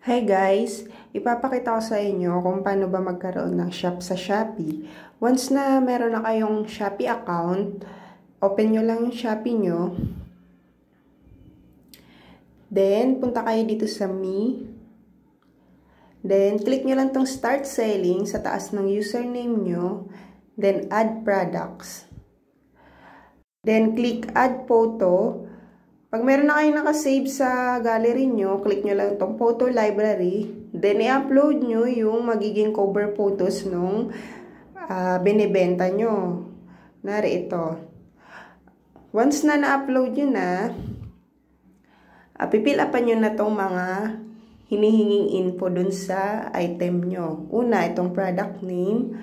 Hi guys! Ipapakita ko sa inyo kung paano ba magkaroon ng shop sa Shopee. Once na meron na kayong Shopee account, open nyo lang yung Shopee nyo. Then, punta kayo dito sa Me. Then, click nyo lang tong Start Selling sa taas ng username nyo. Then, Add Products. Then, click Add Photo. Pag meron na kayo nakasave sa gallery nyo, click nyo lang itong photo library. Then, i-upload nyo yung magiging cover photos nung uh, binibenta nyo. Nari ito. Once na na-upload nyo na, uh, pipil upan nyo na itong mga hinihinging info dun sa item nyo. Una, itong product name.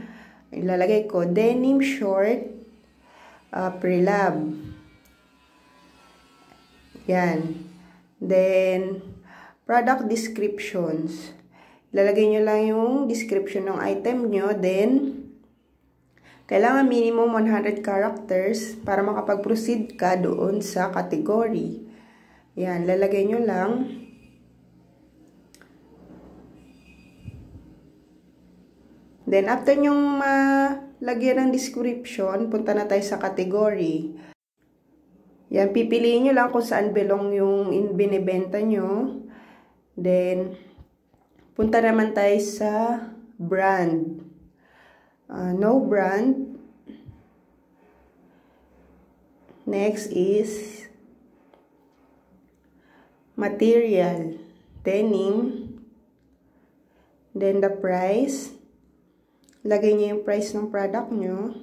Ilalagay ko, denim short uh, pre-lab. Yan. Then, product descriptions. Lalagay nyo lang yung description ng item nyo. Then, kailangan minimum 100 characters para makapag-proceed ka doon sa category. Yan, lalagay nyo lang. Then, after nyong malagyan ng description, punta na tayo sa category. Yan, pipiliin nyo lang kung saan belong yung binibenta nyo. Then, punta naman tayo sa brand. Uh, no brand. Next is material. Denim. Then the price. Lagay nyo yung price ng product nyo.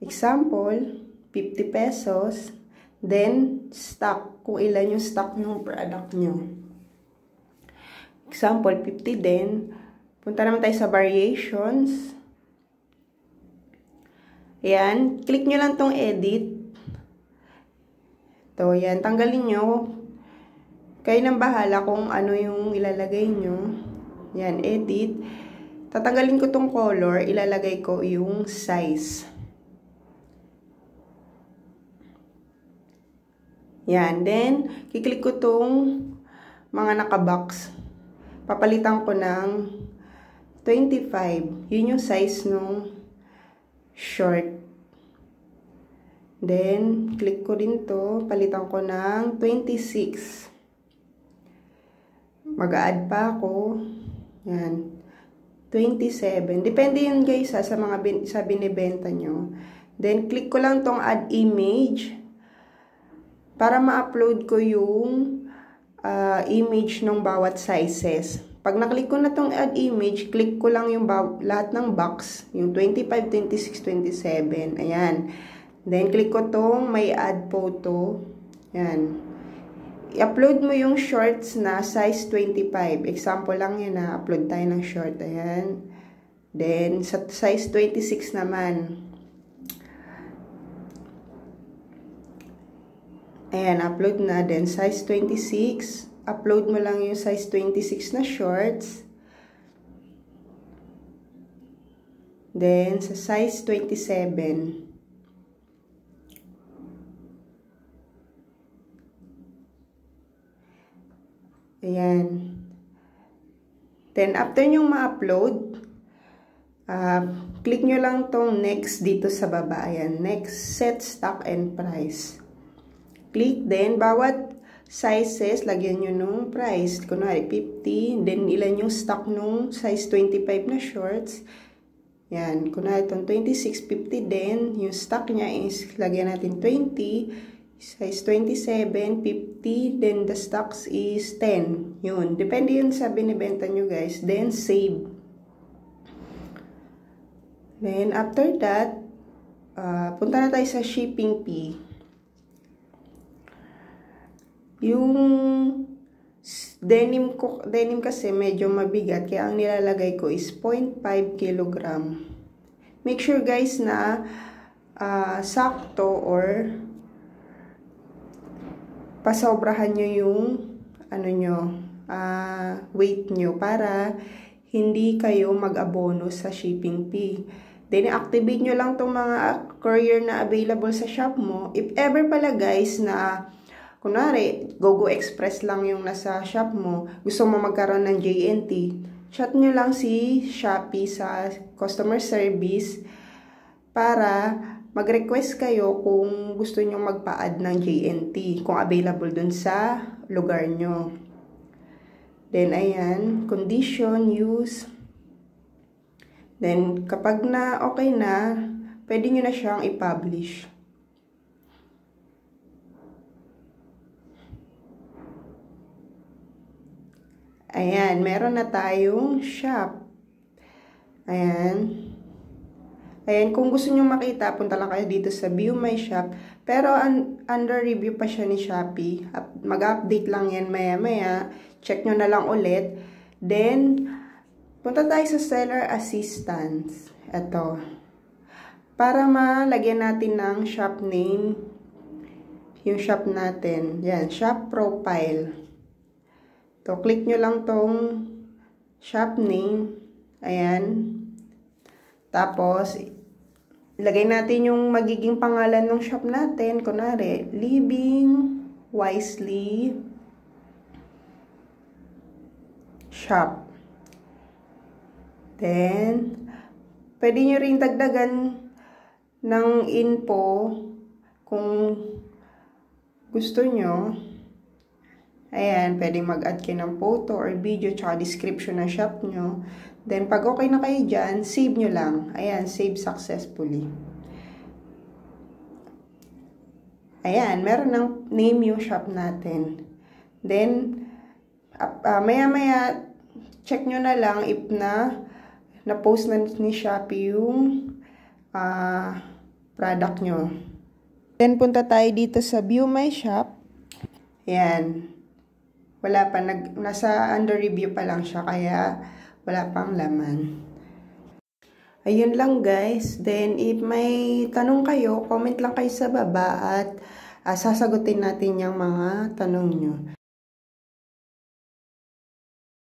Example, 50 pesos. Then, stock. Kung ilan yung stock ng product nyo. Example, 50 din. Punta naman tayo sa variations. Ayan. Click nyo lang tong edit. Ito, yan. Tanggalin nyo. Kayo nang bahala kung ano yung ilalagay nyo. Yan, edit. Tatanggalin ko tong color. Ilalagay ko yung size. Yan. Then, kiklik ko tong mga nakabox. Papalitan ko ng 25. Yun yung size nung short. Then, click ko din to. Palitan ko ng 26. Mag-add pa ako. Yan. 27. Depende yun guys ha, sa mga bin, sa binibenta nyo. Then, click ko lang tong add image para ma-upload ko yung uh, image ng bawat sizes. Pag naklik ko na tong add image, click ko lang yung lahat ng box, yung 25, 26, 27. Ayan. Then, click ko tong may add photo. Ayan. I-upload mo yung shorts na size 25. Example lang yan na upload tayo ng short. Ayan. Then, sa size 26 naman. Ayan, upload na. Then, size 26. Upload mo lang yung size 26 na shorts. Then, sa size 27. Ayan. Then, after nyong ma-upload, uh, click nyo lang tong next dito sa baba. Ayan, next, set stock and price click. Then, bawat sizes, lagyan nyo nung price. Kunwari, 50. Then, ilan yung stock nung size 25 na shorts. Yan. Kunwari, itong 26, 50 din. Yung stock niya is, lagyan natin 20. Size 27, 50. Then, the stocks is 10. Yun. Depende yun sa binibenta nyo, guys. Then, save. Then, after that, uh, punta na tayo sa shipping fee. Yung denim ko denim kasi medyo mabigat kaya ang nilalagay ko is 0.5 kg. Make sure guys na uh, sakto or pasobrahan nyo yung ano nyo, uh, weight nyo para hindi kayo mag-abono sa shipping fee. Then, activate nyo lang tong mga courier na available sa shop mo. If ever pala guys na kunwari, GoGo Express lang yung nasa shop mo, gusto mo magkaroon ng JNT, chat nyo lang si Shopee sa customer service para mag-request kayo kung gusto nyo magpa-add ng JNT, kung available dun sa lugar nyo. Then, ayan, condition, use. Then, kapag na okay na, pwede nyo na siyang i-publish. Ayan, meron na tayong shop. Ayan. Ayan, kung gusto nyo makita, punta lang kayo dito sa View My Shop. Pero un under review pa siya ni Shopee. Mag-update lang yan maya-maya. Check nyo na lang ulit. Then, punta tayo sa Seller Assistance. Ito. Para malagyan natin ng shop name, yung shop natin. Yan, shop profile. To, click nyo lang tong shop name. Ayan. Tapos, lagay natin yung magiging pangalan ng shop natin. Kunwari, Living Wisely Shop. Then, pwede nyo rin dagdagan ng info kung gusto nyo. Ayan, pwede mag-add kayo ng photo or video tsaka description ng shop nyo. Then, pag okay na kayo dyan, save nyo lang. Ayan, save successfully. Ayan, meron ng name yung shop natin. Then, uh, maya-maya, check nyo na lang if na na-post na ni Shopee yung uh, product nyo. Then, punta tayo dito sa View My Shop. Ayan. Wala pa, nag, nasa under review pa lang siya, kaya wala pang laman. Ayun lang guys. Then, if may tanong kayo, comment lang kayo sa baba at uh, sasagutin natin yung mga tanong nyo.